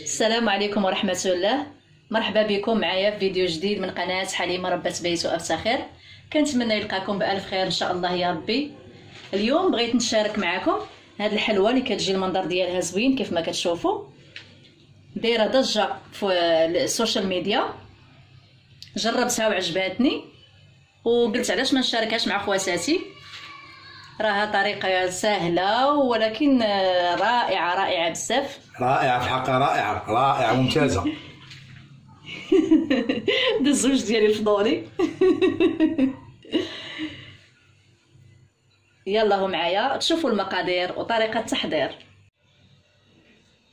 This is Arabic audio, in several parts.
السلام عليكم ورحمة الله. مرحبا بكم معايا في فيديو جديد من قناة حليمة ربة بيت وأفتخر كنتمنى يلقاكم بألف خير إن شاء الله يا ربي. اليوم بغيت نشارك معكم هاد الحلوى اللي كتجي المنظر ديالها زوين كيف ما كتشوفوا. دايرة ضجة في ال social media. جربتها وعجباتني. وقلت علاش ما نشاركهاش مع خواتاتي راها طريقة سهلة ولكن رائعة رائعة بزاف. رائعة في حقها رائعة رائعة ممتازة. دا الزوج ديالي الفضولي يلا هو معايا تشوفوا المقادير وطريقة التحضير.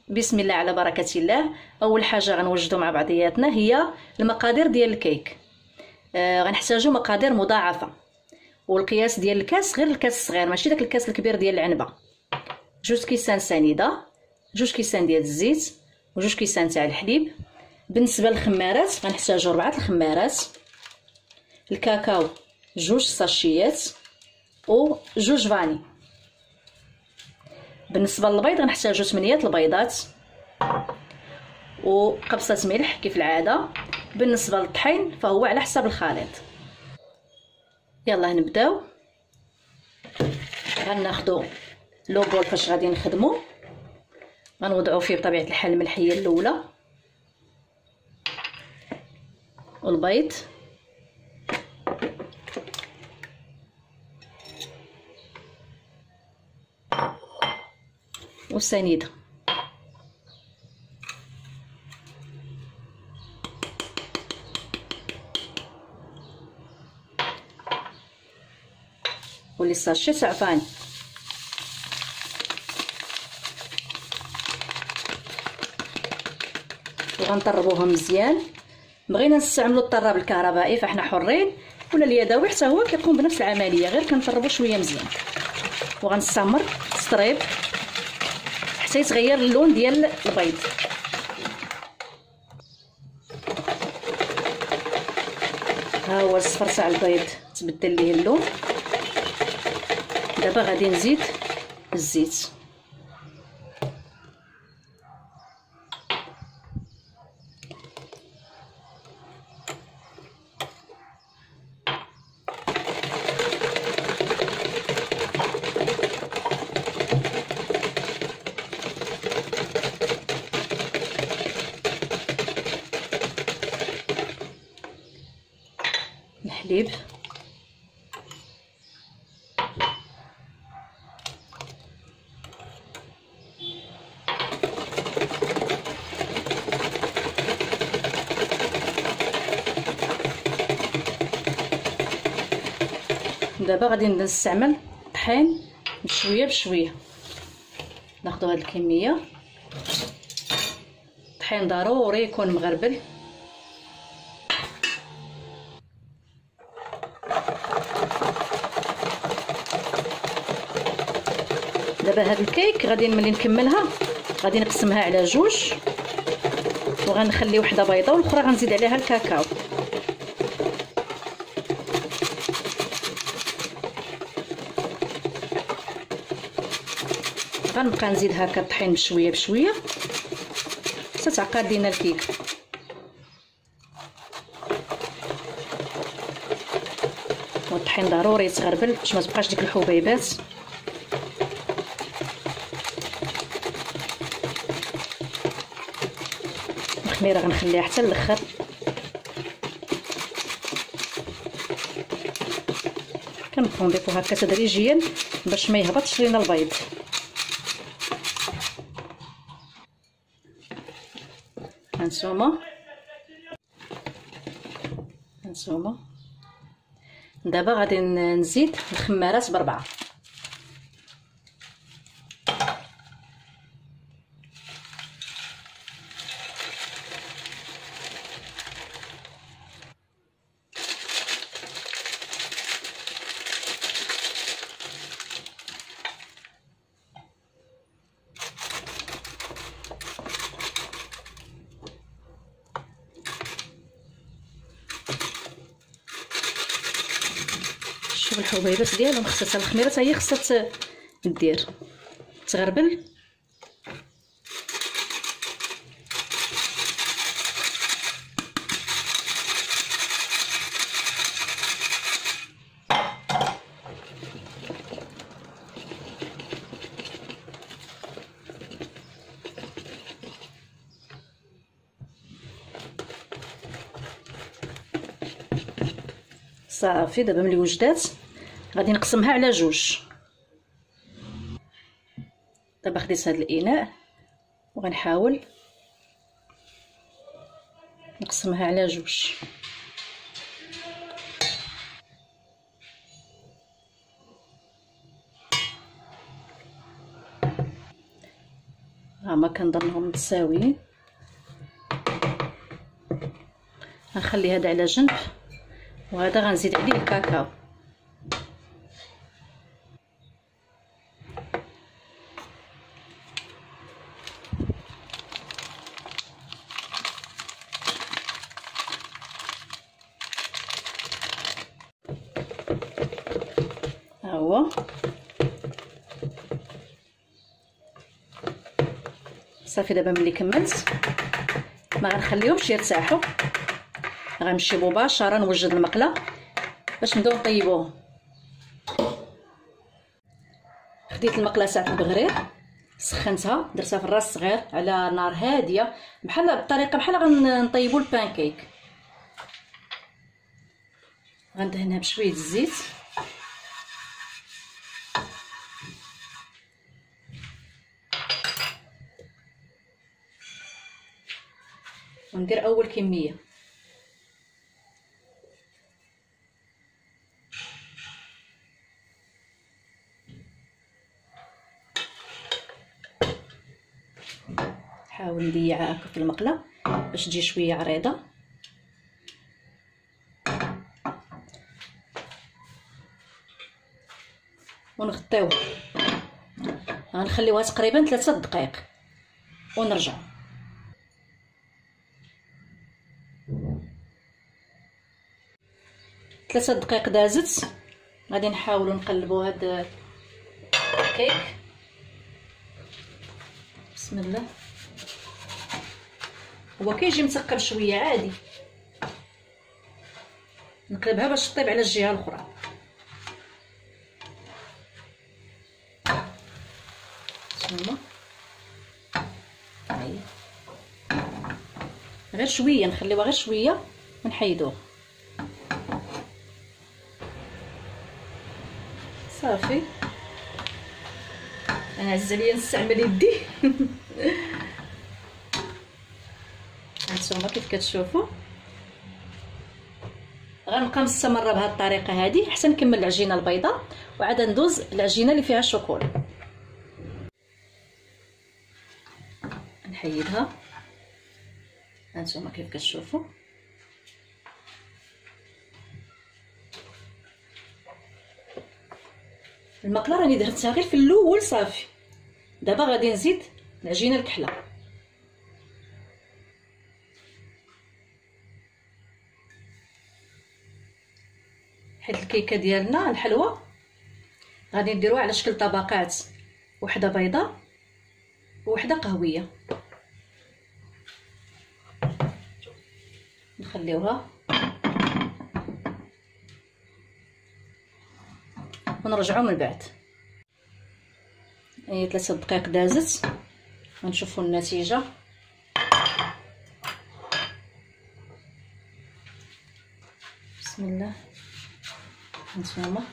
بسم الله على بركة الله. أول حاجة غنوجدوا مع بعضياتنا هي المقادير ديال الكيك. آه غنحتاجوا مقادير مضاعفة. والقياس ديال الكاس غير الكاس الصغير ماشي داك الكاس الكبير ديال العنبة. جوج كيسان سنيدة. جوج كيسان ديال الزيت وجوج كيسان تاع الحليب. بالنسبة للخمارات غنحتاجو ربعة الخمارات. الكاكاو جوج ساشيات وجوج فاني. بالنسبة للبيض غنحتاجو 8 البيضات وقبصه ملح كيف العادة. بالنسبة للطحين فهو على حسب الخليط. يلا نبداو. غناخدو لو بول فاش غادي نخدمو. غنوضعو فيه بطبيعة الحال الملحيه الأولى. والبيض. والسنيدة. واللي ساشي سعفان وغنطربوها مزيان. بغينا نستعملوا الطراب الكهربائي فاحنا حرين. ولا اليدوي حتى هو كيقوم بنفس العملية غير كنطربو شوية مزيان. وغنستمر تطريب حتى يتغير اللون ديال البيض. ها هو الصفر تاع البيض تبدل ليه اللون. دابا غادي نزيد الزيت. الحليب دابا غادي نستعمل الطحين بشوية بشوية. ناخذ هاد الكمية. الطحين ضروري يكون مغربل. دابا هاد الكيك غادي ملي نكملها غادي نقسمها على جوج. وغنخلي وحدة بيضة والأخرى غنزيد عليها الكاكاو. غنبقى نزيد هكا الطحين بشوية بشوية. حتى تعقد لينا الكيك. والطحين ضروري يتغربل باش ما تبقاش ديك الحبيبات. الخميرة غنخليها حتى الآخر نضيفو هكا تدريجيا باش ما يهبطش لينا البيض. هانتوما هانتوما دابا غادي نزيد الخمارات بربعة. الحبيبات ديالهم خصها الخميره حتى هي خصها دير تغربل صافي دابا ملي وجدات. غادي نقسمها على جوج. دابا خديت هذا الإناء وغنحاول نقسمها على جوج. ها ما كنظنهم متساويين غنخلي هذا على جنب وهذا غنزيد عليه الكاكاو ها هو صافي دابا ملي كملت ما غنخليهمش يرتاحوا. غنمشي مباشرة نوجد المقلة باش نبداو نطيبوهم خديت المقلة ساعة البغرير سخنتها درتها في الراس صغير على نار هادية بحال بطريقة بحال غنطيبوا البانكيك غندهنها بشوية الزيت وندير أول كمية. نحاول نبيعها هكا في المقلة باش تجي شوية عريضة. ونغطيوها. غنخليوها تقريبا ثلاثة دقائق. ونرجع. ثلاثة دقائق دازت غادي نحاولوا نقلبوا هاد الكيك بسم الله. هو كيجي مثقب شوية عادي. نقلبها باش طيب على الجهة الأخرى. هما غير شوية نخليوها غير شوية ونحيدوها. صافي. أنا عز عليا نستعمل يدي. هانتوما كيف كتشوفوا غنبقى مستمره بهذه الطريقة هذه حتى نكمل العجينة البيضاء وعاد ندوز العجينة اللي فيها الشوكولا نحيدها. هانتوما كيف كتشوفوا المقله راني درتها غير في الأول صافي. دابا غادي نزيد العجينه الكحلة. حيت الكيكة ديالنا الحلوة. غادي نديروها على شكل طبقات. وحدة بيضاء وحده قهوية. نخليوها. ونرجعو من بعد. هي ثلاثة دقائق دازت. غنشوفوا النتيجة. بسم الله. هانتوما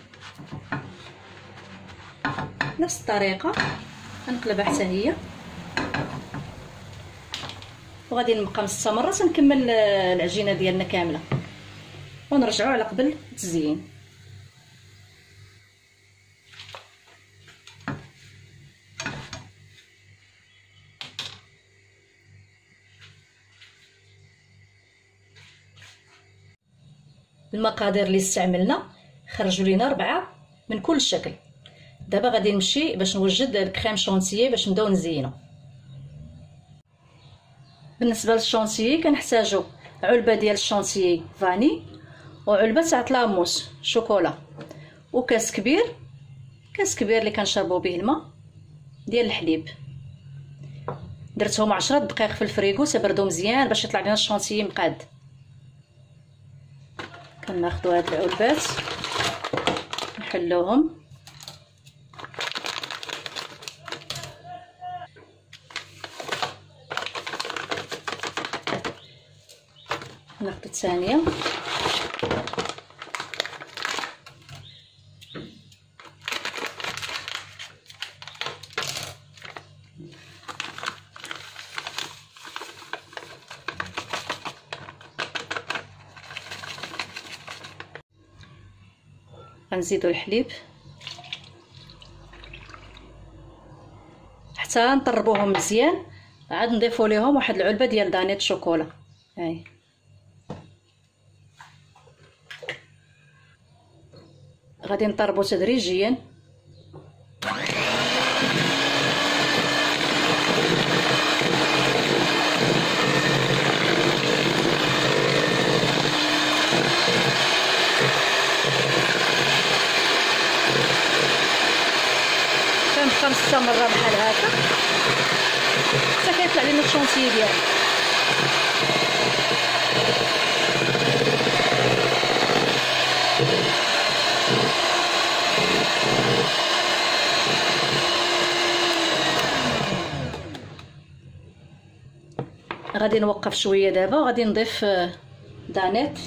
نفس الطريقة. غنقلبها حتى هي. وغادي نبقى مستمرة. تنكمل العجينة ديالنا كاملة. ونرجعوا على قبل التزيين المقادير اللي استعملنا خرجوا لينا ربعة من كل شكل. دابا غادي نمشي باش نوجد ال crème chantilly باش نبداو نزينو. بالنسبة للشونتيي كنحتاجو علبة ديال ال chantilly vanille وعلبة تاع la mousse chocolat وكاس كبير كاس كبير اللي كنشربوا به الماء ديال الحليب. درتهم عشرة دقائق في الفريغو تبردوا مزيان باش يطلع لنا الشونتيي مقاد. كناخذوا هاد العلبات نحلوهم. ناخذ الثانية. غنزيدو الحليب. حتى نطربوهم مزيان عاد نضيفو ليهم واحد العلبة ديال دانيت شوكولا. هاي غادي نطربو تدريجيا. مستمره بحال هكا؟ حتى كيطلع لنا الشونتيي ديالنا غادي نوقف شوية دابا غادي نضيف آه، دانيت.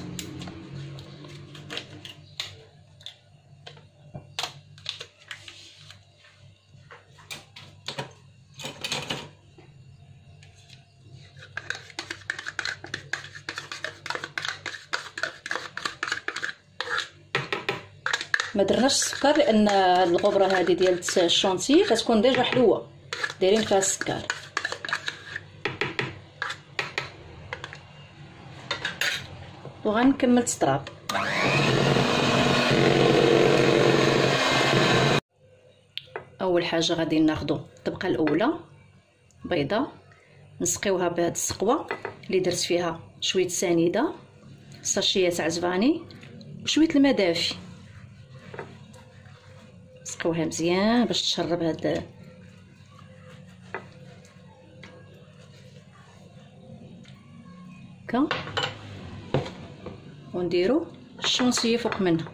ما درناش السكر لأن الغبرة هذه ديال الشونتي كتكون déjà حلوة. دايرين فيها السكر. وغنكمل تطراب أول حاجة غادي ناخذ الطبقة الأولى بيضة. نسقيوها بهاد السقوة اللي درت فيها شوية سنيدة ساشية تاع زفاني وشوية الماء دافي نسقيوها مزيان باش تشرب هاد هكا. ونديرو الشونسيه فوق منها.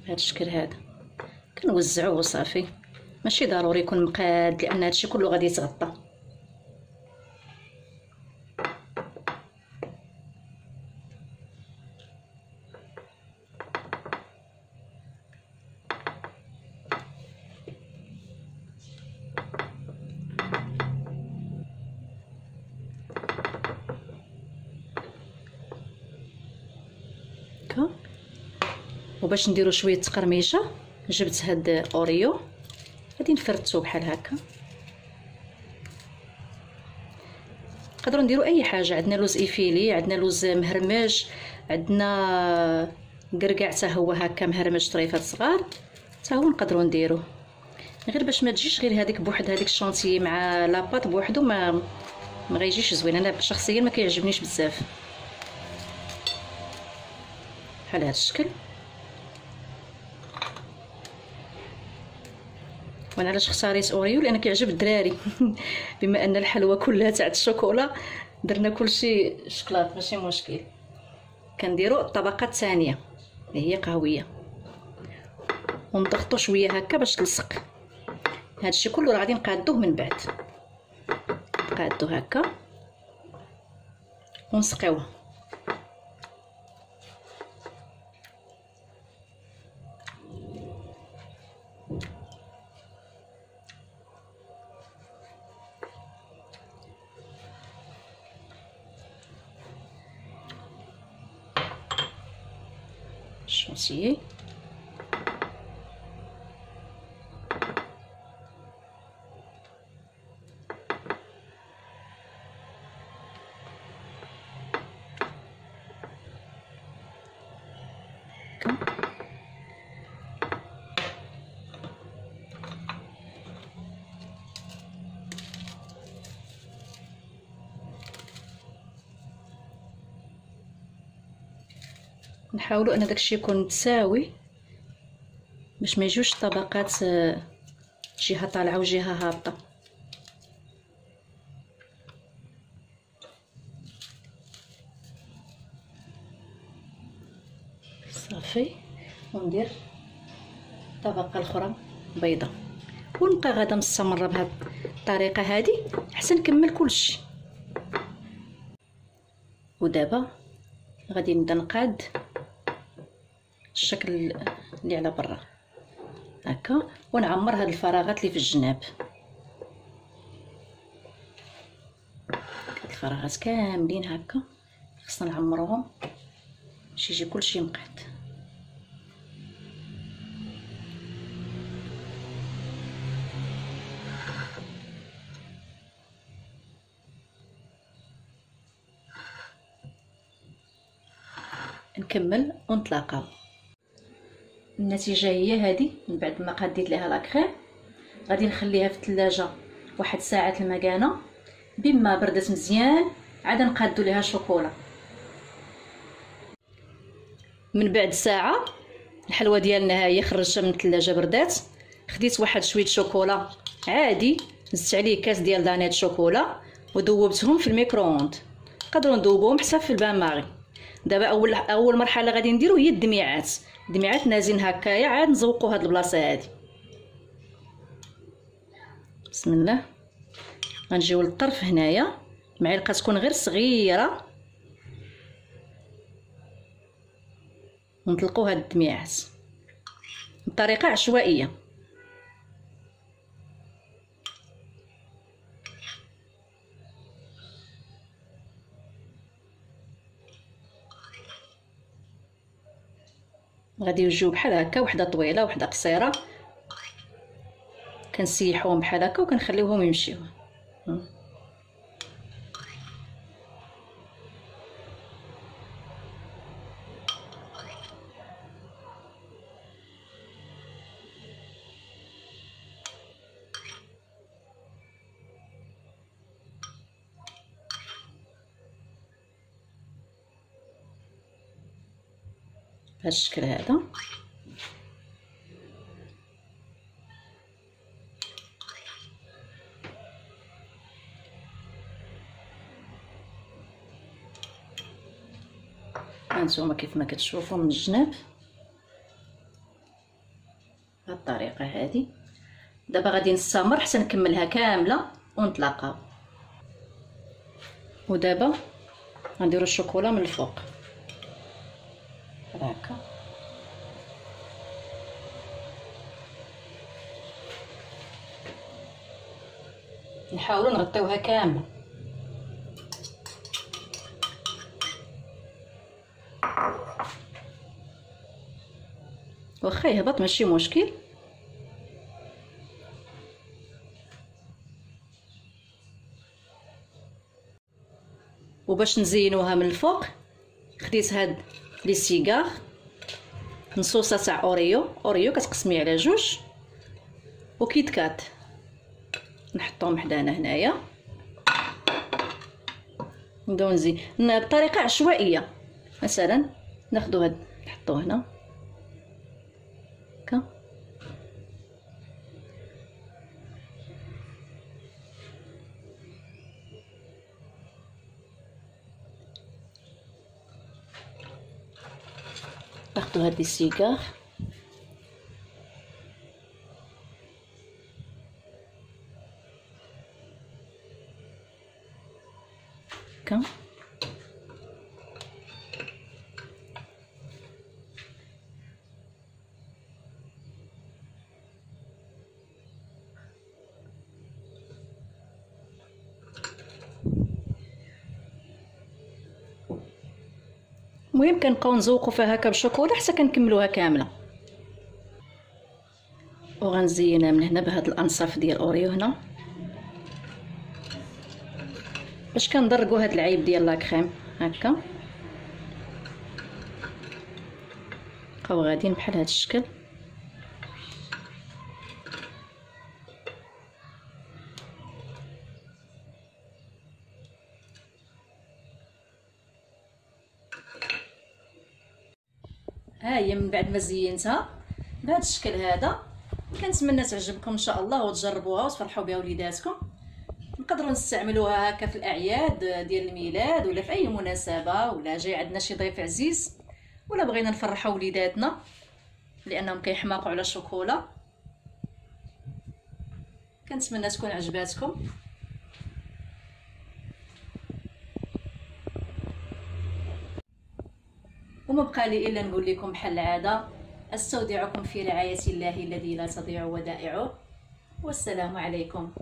بهذا الشكل هذا. كنوزعوه صافي. ماشي ضروري يكون مقاد لأن هادشي كله غادي يتغطى هكا وباش نديرو شوية تقرميشة. جبت هاد Oreo. غادي نفرتو بحال هكا. نقدروا نديرو أي حاجة. عندنا لوز effilé عندنا لوز مهرمج عندنا قرقع حتى هو هكا مهرمج طريفات صغار. حتى هو نقدروا نديروه غير باش ما تجيش غير هذيك بوحد هذيك الشونتيي مع la pâte بوحدو ما ما غيجيش زوين. أنا شخصيا ما كيعجبنيش بزاف. بحال هذا الشكل. وأنا علاش اختاريت اوريو لأن كيعجب الدراري. بما أن الحلوى كلها تاع الشوكولا درنا كلشي شكلاط ماشي مشكل. كنديرو الطبقة الثانية اللي هي قهوية. ونضغطو شوية هكا باش تلصق. هادشي كله راه غادي نقادوه من بعد. نقادو هكا. ونسقيوه. Shanxi. نحاولوا أن داكشي يكون متساوي باش ما يجوش طبقات آه، جهة طالعة وجهه هابطة. صافي. وندير الطبقه الاخرى بيضة. ونبقى غادا مستمره بهذه الطريقة هذه حتى نكمل كلشي. ودابا غادي نبدا نقاد. الشكل اللي على برا. هكا. ونعمر هاد الفراغات اللي في الجناب. الفراغات كاملين هكا. خصنا نعمروهم. باش يجي كلشي مقاد نكمل ونتلاقاو. النتيجة هي هذه من بعد ما قديت ليها لا كريم غادي نخليها في الثلاجه واحد ساعة المكانة بما بردت مزيان عاد نقادو ليها شوكولا. من بعد ساعة الحلوه ديالنا هي خرجتها من الثلاجه بردات خديت واحد شوية شوكولا عادي زدت عليه كاس ديال دانيت شوكولا وذوبتهم في الميكرووند. نقدروا نذوبوهم حتى في البان ماغي دابا اول أول مرحلة غادي نديرو هي الدميعات. الدميعات نازين هكايا عاد نزوقوا هاد البلاصة هادي. بسم الله. غنجيو للطرف هنايا. معلقة تكون غير صغيرة. ونطلقوا هاد الدميعات. بطريقة عشوائية. غادي يجيو بحال هكا وحدة طويلة وحدة قصيرة. كنسيحوهم بحال هكا وكنخليوهم يمشيو. بهذا الشكل هذا. هانتوما كيف ما كتشوفوا من الجناب. بهذه الطريقة هذه. دابا غادي نستمر حتى نكملها كاملة ونتلاقاو. ودابا غنديروا الشوكولا من الفوق. نحاولوا نغطيوها كامله واخا يهبط ماشي مشكل. وباش نزينوها من الفوق خديت هاد les cigares نصوصه تاع Oreo. Oreo كتقسمي على جوج و KitKat نحطهم حدانا هنايا. نبداو نزين بطريقه عشوائية. مثلا ناخذ هاد نحطوه هنا. هكا. ناخذ هاد السيجار المهم كنبقاو نزوقو فيها هكا بالشوكولا حتى كنكملوها كاملة. وغنزينها من هنا بهاد الأنصاف ديال أوريو هنا. باش كنضرقوا هاد العيب ديال لاكريم هكا. بقاو غاديين بحال هاد الشكل ها هي من بعد ما زينتها. بهذا الشكل هذا كنتمنى تعجبكم إن شاء الله وتجربوها وتفرحوا بها وليداتكم. نقدروا نستعملوها هكا في الأعياد ديال الميلاد ولا في أي مناسبة ولا جاي عندنا شي ضيف عزيز ولا بغينا نفرحوا وليداتنا لأنهم كيحماقوا على الشوكولا. كنتمنى تكون عجباتكم. وما بقى لي الا نقول لكم بحال العادة أستودعكم في رعاية الله الذي لا تضيع ودائعه. والسلام عليكم.